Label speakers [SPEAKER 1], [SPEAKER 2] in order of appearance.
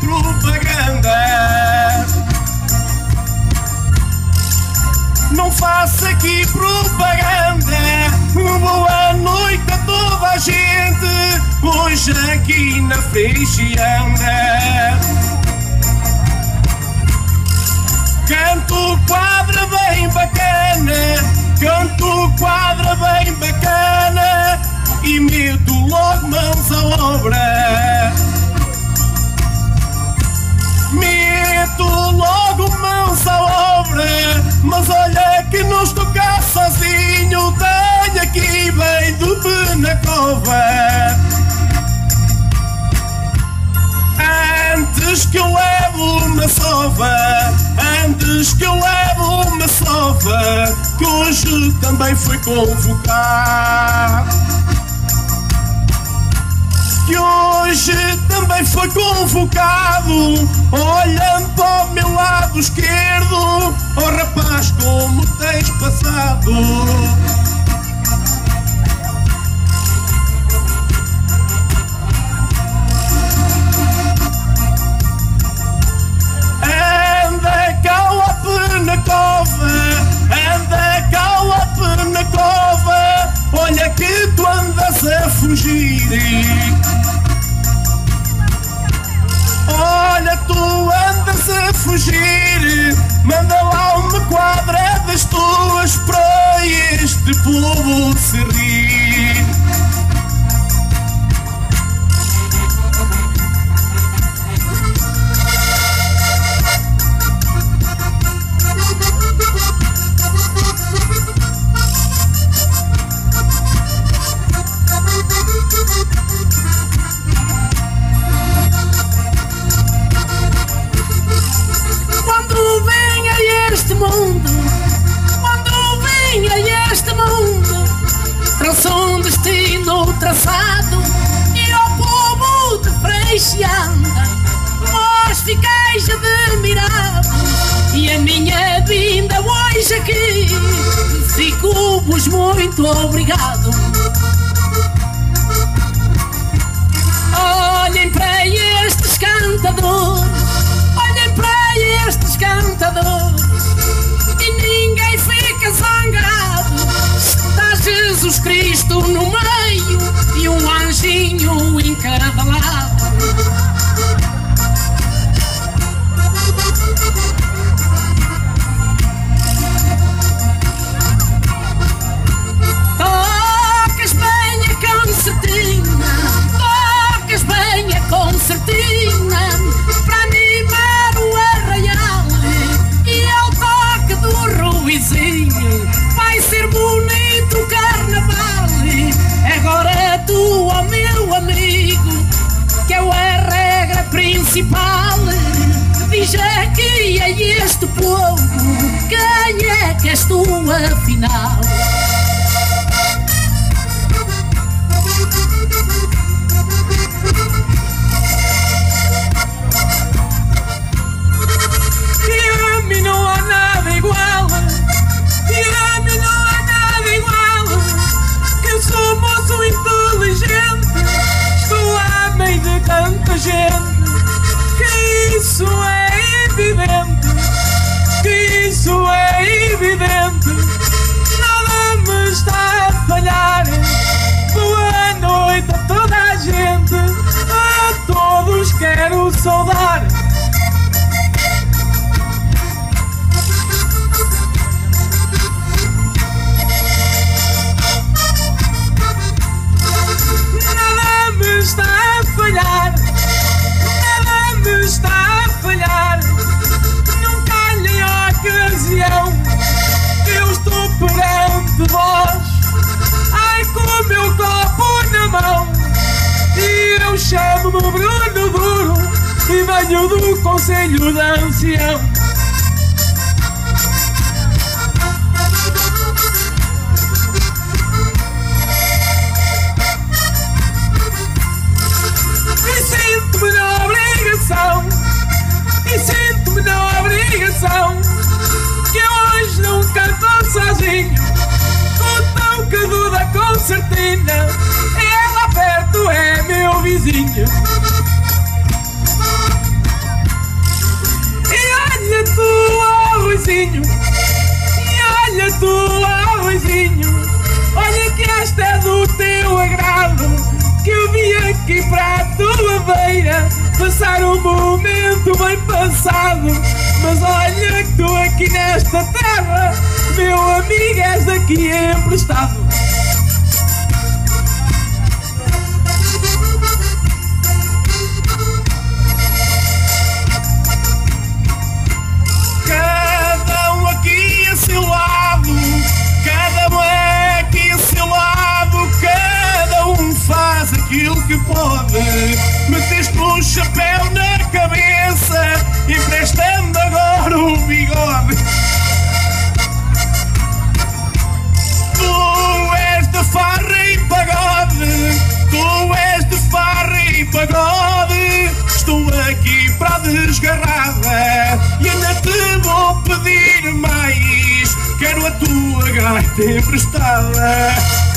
[SPEAKER 1] propaganda. Não faça aqui propaganda. Boa noite a toda a gente. Hoje aqui na frente anda. Canto quadra bem bacana. Canto quadra bem bacana. Penacova. Antes que eu levo uma sova, antes que eu levo uma sova, que hoje também foi convocar. Que hoje também foi convocado, olhando para o meu lado esquerdo, oh rapaz, como tens passado? A fugir. Olha, tu andas a fugir, manda lá uma quadra das tuas para este povo se rir.
[SPEAKER 2] E ao povo de frente anda. Vós ficais admirados e a minha vinda hoje aqui, fico-vos muito obrigado. Olhem para estes cantadores, olhem para estes cantadores, e ninguém fica zangado. Está Jesus Cristo Karena telah principal. Diz a este povo quem é que és tu afinal.
[SPEAKER 3] Eu chamo-me Bruno Duro e venho do Conselho de Ancião. E sinto-me na obrigação E sinto-me na obrigação Que hoje não canto sozinho Com tão que E olha tu, arrozinho. E olha tu, arrozinho. Olha que esta é do teu agrado. Que eu vim aqui para a tua beira. Passar um momento bem passado. Mas olha que tu aqui nesta terra. Meu amigo, és daqui emprestado.
[SPEAKER 1] Que pode. Meteste um chapéu na cabeça, emprestando agora o bigode. Tu és de farra e pagode, tu és de farra e pagode. Estou aqui para a desgarrada e ainda te vou pedir mais. Quero a tua gaita emprestada.